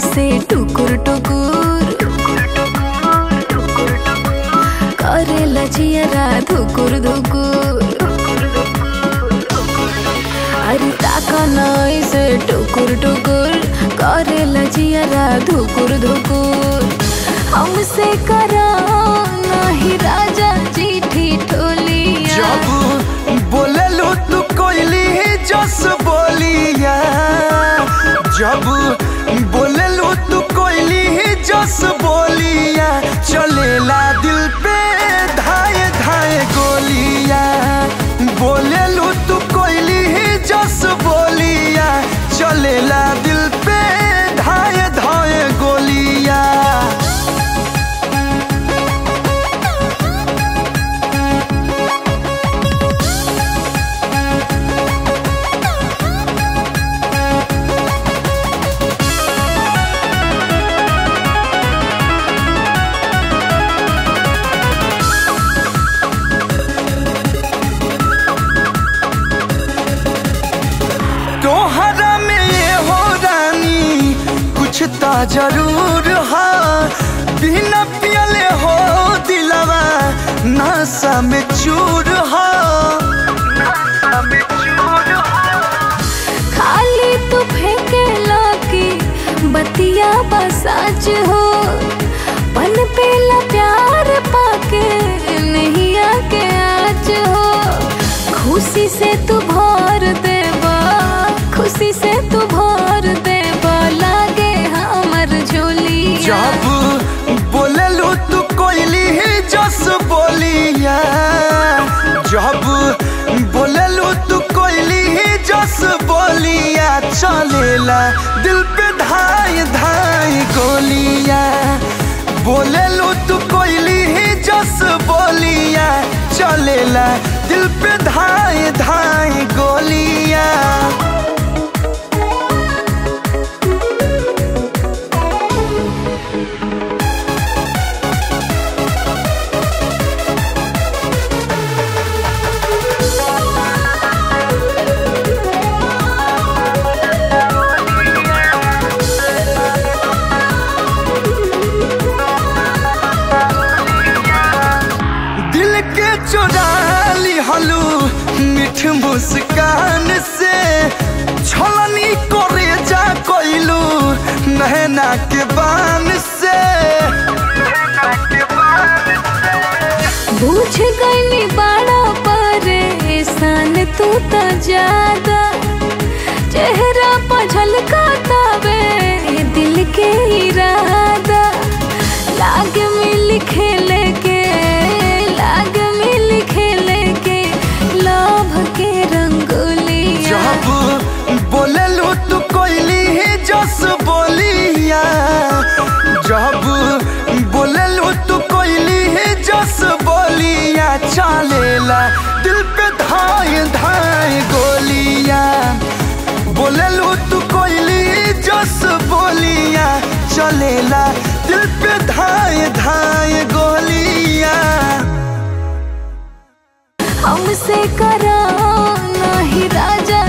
से टुकुर टुकुर। करे लचियरा धुकुर धुकुर। अरे ताका नई से टुकुर टुकुर। करे लचियरा धुकुर धुकुर। हमसे करा नहीं राजा चिट्ठी ठोलिया। बोले लो तू कोयली जस बोलिया। जब तू कोयली जस बोलिया चलेला तोहरा में ये हो रानी, कुछ तो ज़रूर है। बिना पियले हो दिलवा नशा में चूर है। खाली तू फेंके लाके, बतिया हो। प्यार पाके, नहीं आके आज हो। खुशी से तू भर जब बोलेलू तू कोयली ही जस बोलिया, चलेला दिल पे धाई धाई गोलिया। बोलेलू तू कोयली ही जस बोलिया, चलेला दिल पे चुरा ली हलू, मीठ मुस्कान से छलनी करे जा कोइलू, नहना के बान से। बुझ गई बड़ा परेशान तू तो ज़्यादा। चेहरा पर झलकाता बोलिया चलेला, दिल पे धाय धाय बोले लू तू कोयली जस बोलिया, चलेला, दिल पे धाय धाय गोलियाँ। हमसे करा नहीं राजा